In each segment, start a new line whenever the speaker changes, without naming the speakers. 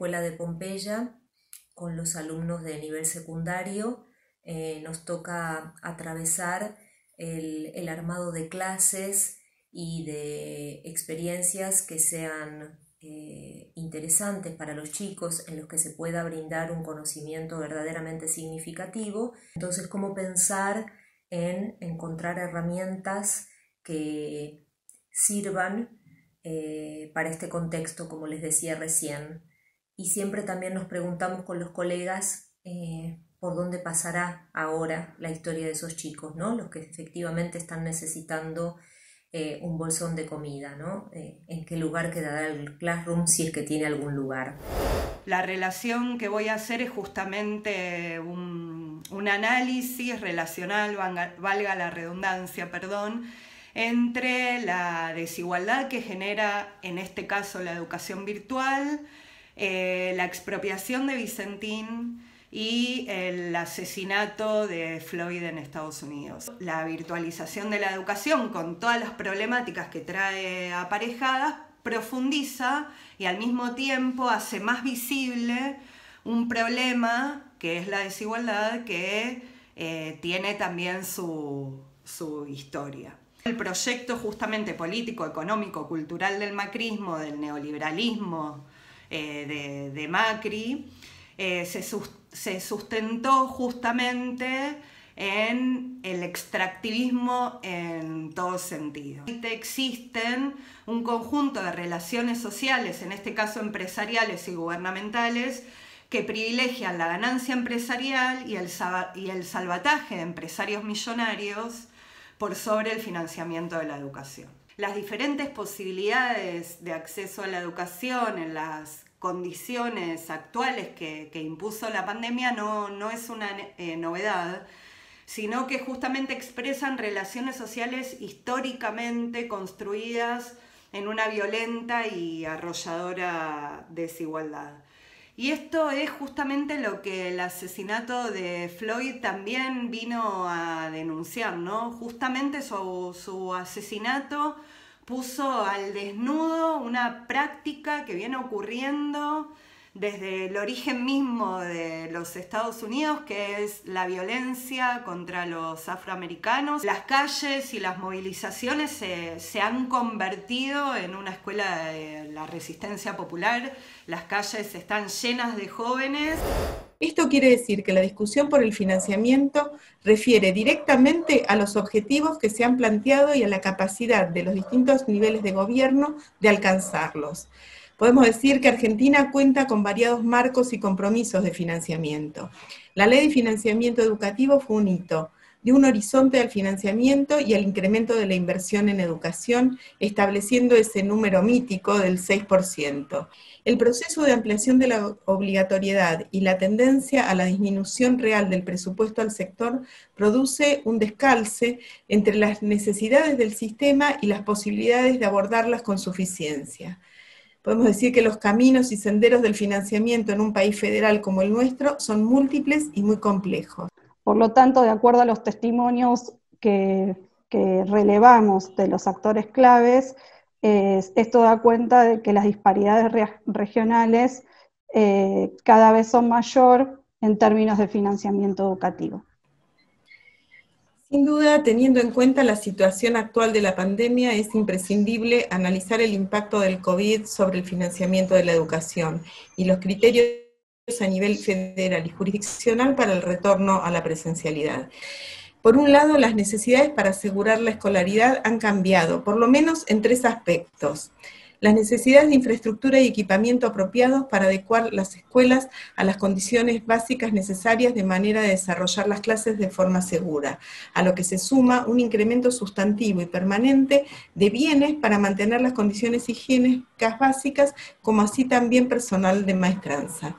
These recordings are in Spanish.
escuela de Pompeya con los alumnos de nivel secundario. Eh, nos toca atravesar el, armado de clases y de experiencias que sean eh, interesantes para los chicos, en los que se pueda brindar un conocimiento verdaderamente significativo. Entonces, ¿cómo pensar en encontrar herramientas que sirvan eh, para este contexto, como les decía recién. Y siempre también nos preguntamos con los colegas eh, por dónde pasará ahora la historia de esos chicos, ¿no? Los que efectivamente están necesitando eh, un bolsón de comida, ¿no? ¿En qué lugar quedará el classroom si es que tiene algún lugar?
La relación que voy a hacer es justamente un análisis relacional, valga la redundancia, perdón, entre la desigualdad que genera, en este caso, la educación virtual, eh, la expropiación de Vicentín y el asesinato de Floyd en Estados Unidos. La virtualización de la educación, con todas las problemáticas que trae aparejadas, profundiza y al mismo tiempo hace más visible un problema que es la desigualdad que eh, tiene también su historia. El proyecto justamente político, económico, cultural del macrismo, del neoliberalismo eh, de, Macri, eh, se, sustentó justamente en el extractivismo en todo sentido. Existen un conjunto de relaciones sociales, en este caso empresariales y gubernamentales, que privilegian la ganancia empresarial y el, y el salvataje de empresarios millonarios por sobre el financiamiento de la educación. Las diferentes posibilidades de acceso a la educación en las condiciones actuales que, impuso la pandemia no, no es una eh, novedad, sino que justamente expresan relaciones sociales históricamente construidas en una violenta y arrolladora desigualdad. Y esto es justamente lo que el asesinato de Floyd también vino a denunciar, ¿no? Justamente su, su asesinato puso al desnudo una práctica que viene ocurriendo desde el origen mismo de los Estados Unidos, que es la violencia contra los afroamericanos. Las calles y las movilizaciones se, han convertido en una escuela de la resistencia popular. Las calles están llenas de jóvenes.
Esto quiere decir que la discusión por el financiamiento refiere directamente a los objetivos que se han planteado y a la capacidad de los distintos niveles de gobierno de alcanzarlos. Podemos decir que Argentina cuenta con variados marcos y compromisos de financiamiento. La ley de financiamiento educativo fue un hito, de un horizonte al financiamiento y al incremento de la inversión en educación, estableciendo ese número mítico del 6%. El proceso de ampliación de la obligatoriedad y la tendencia a la disminución real del presupuesto al sector produce un descalce entre las necesidades del sistema y las posibilidades de abordarlas con suficiencia. Podemos decir que los caminos y senderos del financiamiento en un país federal como el nuestro son múltiples y muy complejos.
Por lo tanto, de acuerdo a los testimonios que, relevamos de los actores claves, esto da cuenta de que las disparidades regionales eh, cada vez son mayor en términos de financiamiento educativo.
Sin duda, teniendo en cuenta la situación actual de la pandemia, es imprescindible analizar el impacto del COVID sobre el financiamiento de la educación y los criterios a nivel federal y jurisdiccional para el retorno a la presencialidad. Por un lado, las necesidades para asegurar la escolaridad han cambiado, por lo menos en tres aspectos las necesidades de infraestructura y equipamiento apropiados para adecuar las escuelas a las condiciones básicas necesarias de manera de desarrollar las clases de forma segura, a lo que se suma un incremento sustantivo y permanente de bienes para mantener las condiciones higiénicas básicas, como así también personal de maestranza.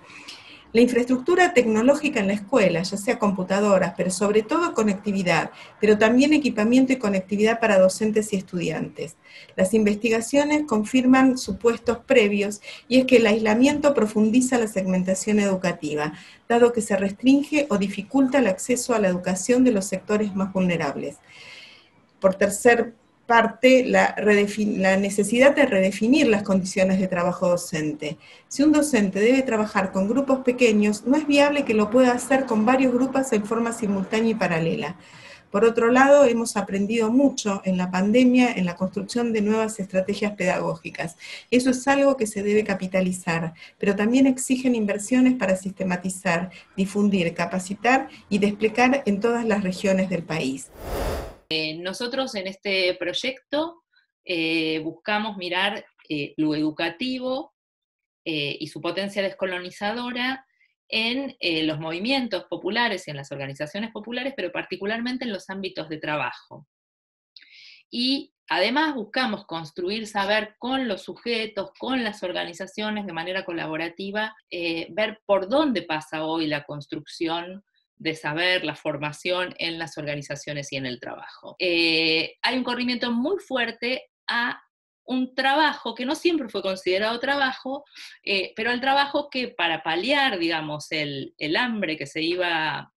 La infraestructura tecnológica en la escuela, ya sea computadoras, pero sobre todo conectividad, pero también equipamiento y conectividad para docentes y estudiantes. Las investigaciones confirman supuestos previos y es que el aislamiento profundiza la segmentación educativa, dado que se restringe o dificulta el acceso a la educación de los sectores más vulnerables. Por tercer parte la, necesidad de redefinir las condiciones de trabajo docente. Si un docente debe trabajar con grupos pequeños, no es viable que lo pueda hacer con varios grupos en forma simultánea y paralela. Por otro lado, hemos aprendido mucho en la pandemia en la construcción de nuevas estrategias pedagógicas. Eso es algo que se debe capitalizar, pero también exigen inversiones para sistematizar, difundir, capacitar y desplegar en todas las regiones del país.
Eh, nosotros en este proyecto eh, buscamos mirar eh, lo educativo y su potencia descolonizadora en los movimientos populares y en las organizaciones populares, pero particularmente en los ámbitos de trabajo. Y además buscamos construir saber con los sujetos, con las organizaciones de manera colaborativa, ver por dónde pasa hoy la construcción de saber, la formación en las organizaciones y en el trabajo. Eh, hay un corrimiento muy fuerte a un trabajo que no siempre fue considerado trabajo, eh, pero el trabajo que para paliar, digamos, el, el hambre que se iba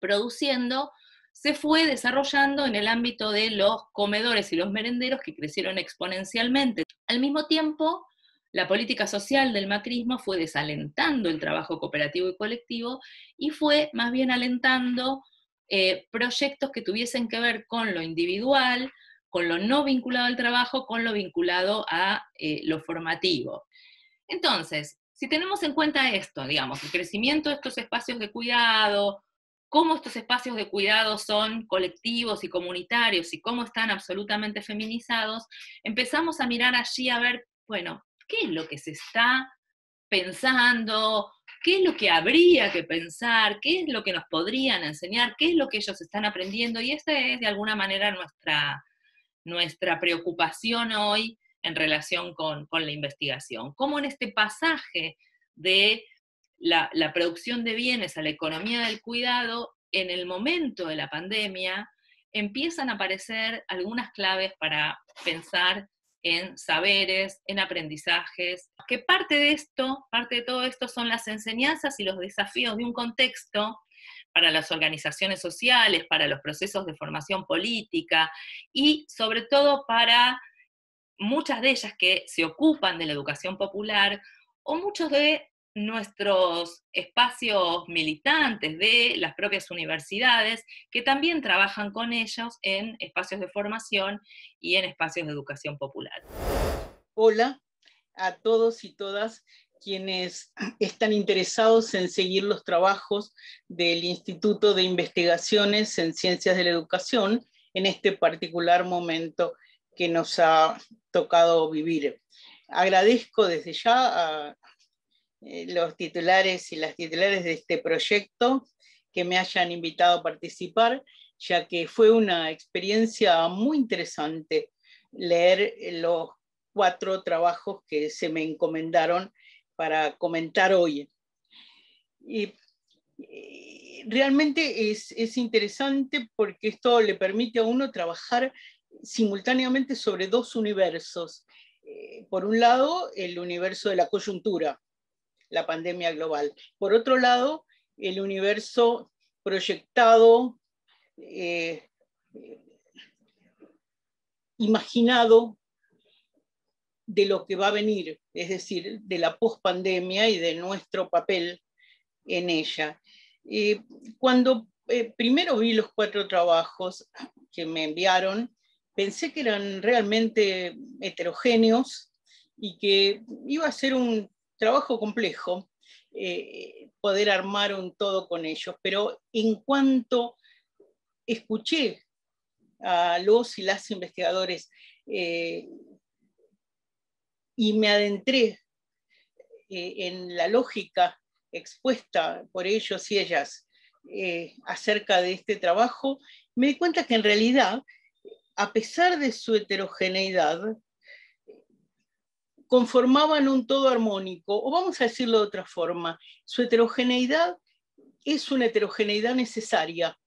produciendo, se fue desarrollando en el ámbito de los comedores y los merenderos que crecieron exponencialmente. Al mismo tiempo, la política social del macrismo fue desalentando el trabajo cooperativo y colectivo y fue más bien alentando eh, proyectos que tuviesen que ver con lo individual, con lo no vinculado al trabajo, con lo vinculado a eh, lo formativo. Entonces, si tenemos en cuenta esto, digamos, el crecimiento de estos espacios de cuidado, cómo estos espacios de cuidado son colectivos y comunitarios y cómo están absolutamente feminizados, empezamos a mirar allí a ver, bueno, ¿qué es lo que se está pensando? ¿Qué es lo que habría que pensar? ¿Qué es lo que nos podrían enseñar? ¿Qué es lo que ellos están aprendiendo? Y esta es de alguna manera nuestra, nuestra preocupación hoy en relación con, la investigación. Cómo en este pasaje de la, producción de bienes a la economía del cuidado, en el momento de la pandemia, empiezan a aparecer algunas claves para pensar en saberes, en aprendizajes, que parte de esto, parte de todo esto son las enseñanzas y los desafíos de un contexto para las organizaciones sociales, para los procesos de formación política y sobre todo para muchas de ellas que se ocupan de la educación popular o muchos de nuestros espacios militantes de las propias universidades que también trabajan con ellos en espacios de formación y en espacios de educación popular.
Hola a todos y todas quienes están interesados en seguir los trabajos del Instituto de Investigaciones en Ciencias de la Educación en este particular momento que nos ha tocado vivir. Agradezco desde ya a los titulares y las titulares de este proyecto que me hayan invitado a participar, ya que fue una experiencia muy interesante leer los cuatro trabajos que se me encomendaron para comentar hoy. Y, realmente es, es, interesante porque esto le permite a uno trabajar simultáneamente sobre dos universos. Eh, por un lado, el universo de la coyuntura, la pandemia global. Por otro lado, el universo proyectado, eh, imaginado de lo que va a venir, es decir, de la pospandemia y de nuestro papel en ella. cuando eh, primero vi los cuatro trabajos que me enviaron, pensé que eran realmente heterogéneos y que iba a ser un trabajo complejo eh, poder armar un todo con ellos, pero en cuanto escuché a los y las investigadores eh, y me adentré eh, en la lógica expuesta por ellos y ellas acerca de este trabajo, me di cuenta que en realidad, a pesar de su heterogeneidad, conformaban un todo armónico, o vamos a decirlo de otra forma, su heterogeneidad es una heterogeneidad necesaria.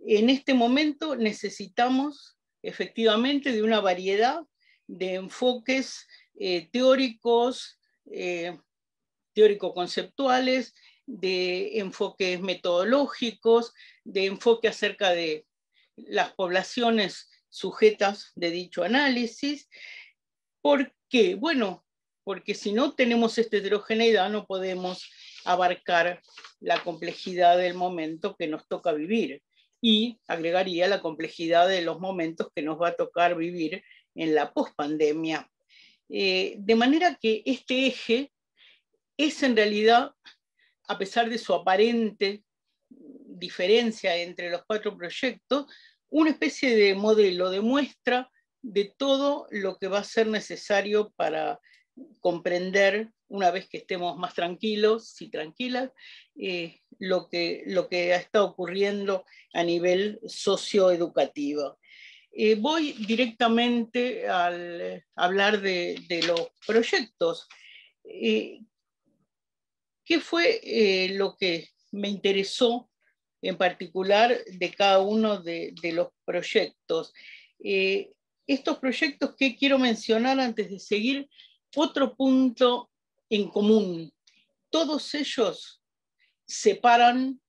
En este momento necesitamos efectivamente de una variedad de enfoques eh, teóricos, eh, teórico-conceptuales, de enfoques metodológicos, de enfoque acerca de las poblaciones sujetas de dicho análisis. ¿Por qué? Bueno, porque si no tenemos esta heterogeneidad no podemos abarcar la complejidad del momento que nos toca vivir y agregaría la complejidad de los momentos que nos va a tocar vivir en la pospandemia. Eh, de manera que este eje es en realidad, a pesar de su aparente diferencia entre los cuatro proyectos, una especie de modelo, de muestra de todo lo que va a ser necesario para comprender, una vez que estemos más tranquilos y tranquilas, eh, lo, que, lo que estado ocurriendo a nivel socioeducativo. Eh, voy directamente al hablar de, los proyectos. Eh, ¿Qué fue lo que me interesó en particular de cada uno de los proyectos? Estos proyectos que quiero mencionar antes de seguir otro punto en común, todos ellos se paran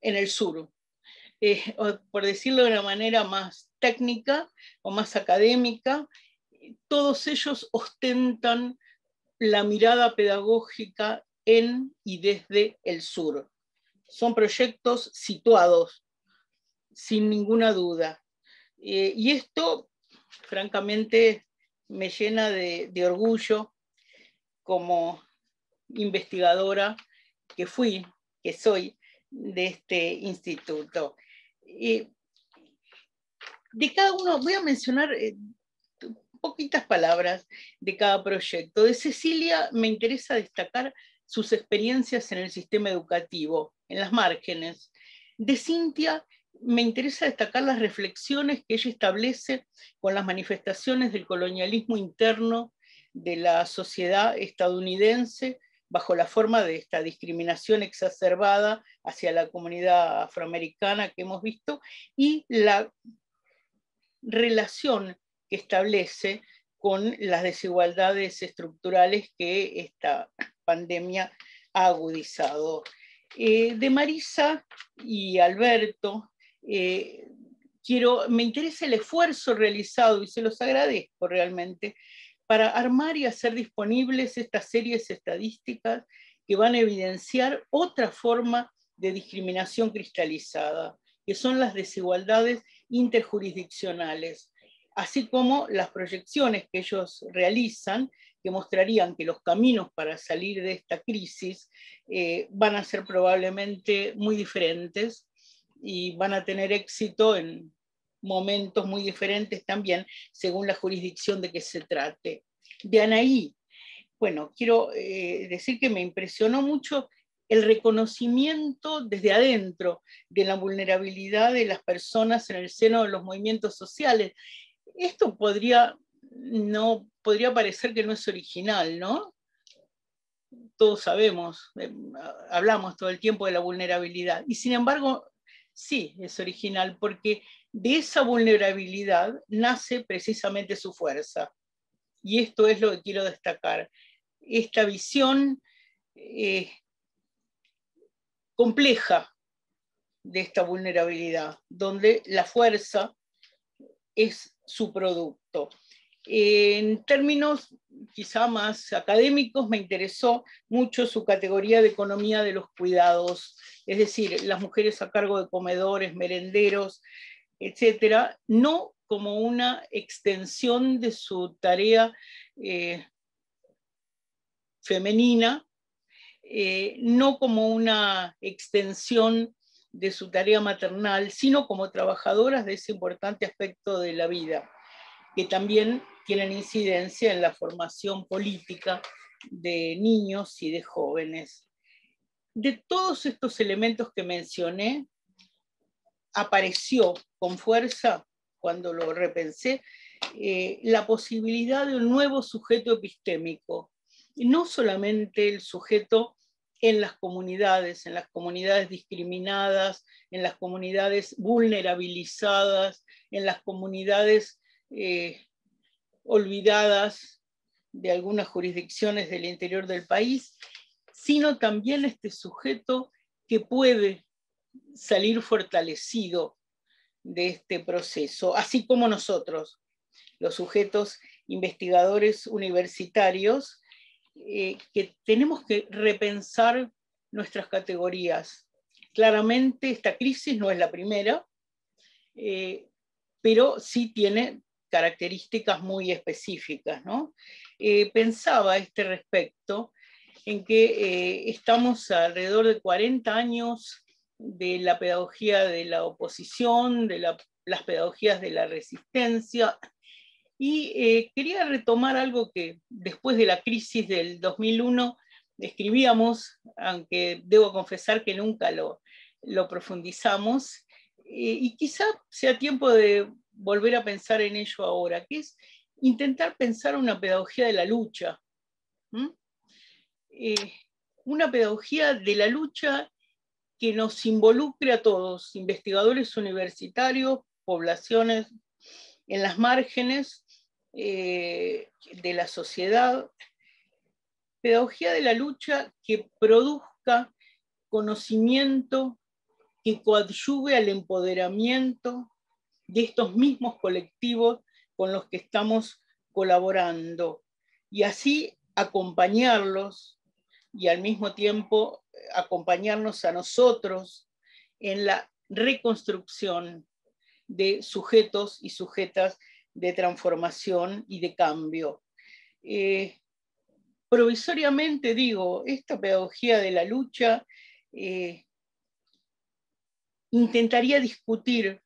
en el sur. Eh, por decirlo de una manera más técnica o más académica, todos ellos ostentan la mirada pedagógica en y desde el sur. Son proyectos situados, sin ninguna duda. Eh, y esto, francamente, me llena de, orgullo como investigadora que fui, que soy de este instituto. de cada uno, voy a mencionar eh, poquitas palabras de cada proyecto. De Cecilia me interesa destacar sus experiencias en el sistema educativo, en las márgenes. De Cintia me interesa destacar las reflexiones que ella establece con las manifestaciones del colonialismo interno de la sociedad estadounidense bajo la forma de esta discriminación exacerbada hacia la comunidad afroamericana que hemos visto y la relación que establece con las desigualdades estructurales que esta pandemia ha agudizado. Eh, de Marisa y Alberto eh, quiero, me interesa el esfuerzo realizado y se los agradezco realmente para armar y hacer disponibles estas series estadísticas que van a evidenciar otra forma de discriminación cristalizada, que son las desigualdades interjurisdiccionales, así como las proyecciones que ellos realizan que mostrarían que los caminos para salir de esta crisis eh, van a ser probablemente muy diferentes y van a tener éxito en momentos muy diferentes también, según la jurisdicción de que se trate. De Anaí, bueno, quiero eh, decir que me impresionó mucho el reconocimiento desde adentro de la vulnerabilidad de las personas en el seno de los movimientos sociales. Esto podría, no, podría parecer que no es original, ¿no? Todos sabemos, eh, hablamos todo el tiempo de la vulnerabilidad. Y sin embargo, sí es original, porque de esa vulnerabilidad nace precisamente su fuerza. Y esto es lo que quiero destacar. Esta visión eh, compleja de esta vulnerabilidad, donde la fuerza es su producto. En términos quizá más académicos, me interesó mucho su categoría de economía de los cuidados, es decir, las mujeres a cargo de comedores, merenderos, etcétera, no como una extensión de su tarea eh, femenina, eh, no como una extensión de su tarea maternal, sino como trabajadoras de ese importante aspecto de la vida, que también tienen incidencia en la formación política de niños y de jóvenes. De todos estos elementos que mencioné, apareció con fuerza, cuando lo repensé, eh, la posibilidad de un nuevo sujeto epistémico, y no solamente el sujeto en las comunidades, en las comunidades discriminadas, en las comunidades vulnerabilizadas, en las comunidades eh, olvidadas de algunas jurisdicciones del interior del país, sino también este sujeto que puede salir fortalecido de este proceso, así como nosotros, los sujetos investigadores universitarios, eh, que tenemos que repensar nuestras categorías. Claramente esta crisis no es la primera, eh, pero sí tiene características muy específicas. ¿no? Eh, pensaba a este respecto en que estamos alrededor de 40 años de la pedagogía de la oposición, de las pedagogías de la resistencia. Y eh, quería retomar algo que después de la crisis del 2001 escribíamos, aunque debo confesar que nunca lo, profundizamos, eh, y quizá sea tiempo de volver a pensar en ello ahora, que es intentar pensar una pedagogía de la lucha. Eh, una pedagogía de la lucha que nos involucre a todos, investigadores universitarios, poblaciones en las márgenes eh, de la sociedad, pedagogía de la lucha que produzca conocimiento que coadyuve al empoderamiento de estos mismos colectivos con los que estamos colaborando y así acompañarlos y al mismo tiempo acompañarnos a nosotros en la reconstrucción de sujetos y sujetas de transformación y de cambio. Eh, provisoriamente digo, esta pedagogía de la lucha eh, intentaría discutir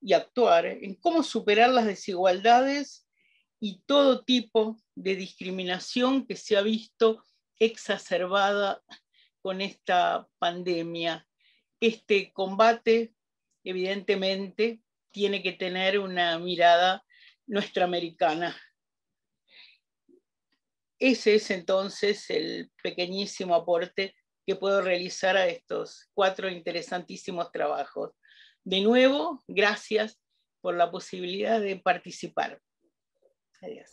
y actuar en cómo superar las desigualdades y todo tipo de discriminación que se ha visto exacerbada con esta pandemia. Este combate, evidentemente, tiene que tener una mirada nuestra americana. Ese es entonces el pequeñísimo aporte que puedo realizar a estos cuatro interesantísimos trabajos. De nuevo, gracias por la posibilidad de participar. Adiós.